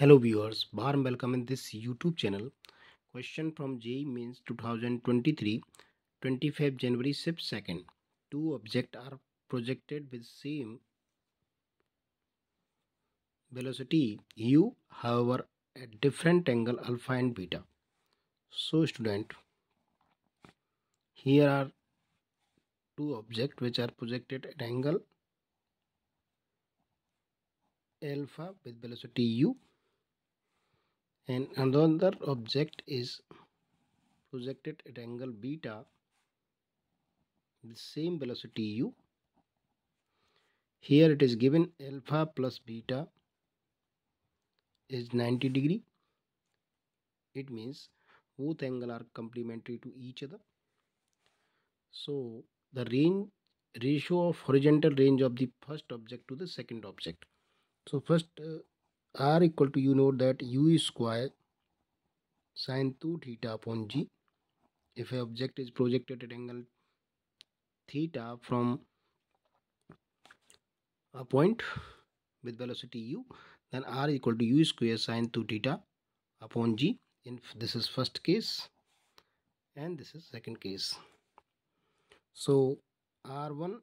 Hello viewers, warm welcome in this YouTube channel. Question from JEE Mains 2023, 25 January second. Two objects are projected with same velocity u, however, at different angle alpha and beta. So student, here are two objects which are projected at angle alpha with velocity u and another object is projected at angle beta with same velocity u. Here it is given alpha plus beta is 90 degree. It means both angle are complementary to each other. So the range ratio of horizontal range of the first object to the second object. So first uh, r equal to you know that u square sine 2 theta upon g. If a object is projected at angle theta from a point with velocity u then r equal to u square sine 2 theta upon g. In this is first case and this is second case. So r1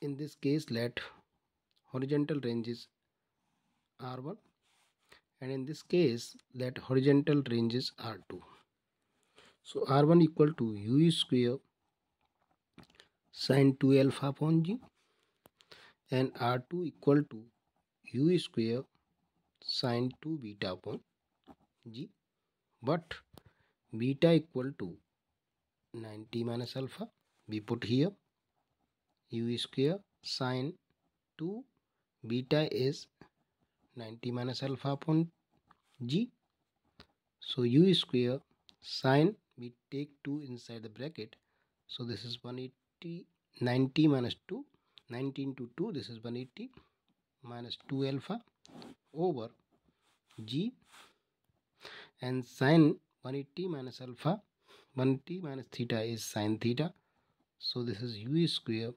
in this case let horizontal range is r1 and in this case that horizontal range is r2 so r1 equal to u square sine 2 alpha upon g. And r2 equal to u square sine 2 beta upon g. But beta equal to 90 minus alpha we put here u square sine 2 beta is 90 minus alpha upon g. So u square sine we take 2 inside the bracket. So this is 180 90 minus 2 19 to 2 this is 180 minus 2 alpha over g. And sine 180 minus alpha 180 minus theta is sine theta. So this is u square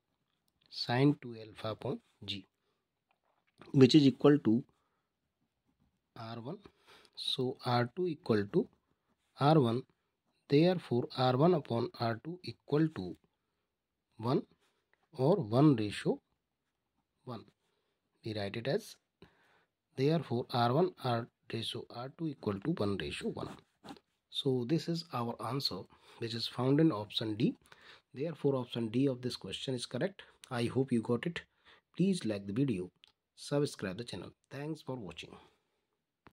sine 2 alpha upon g which is equal to r1 so r2 equal to r1 therefore r1 upon r2 equal to 1 or 1 ratio 1 we write it as therefore r1 r ratio r2 equal to 1 ratio 1 so this is our answer which is found in option d. Therefore option d of this question is correct. I hope you got it. Please like the video. Subscribe the channel. Thanks for watching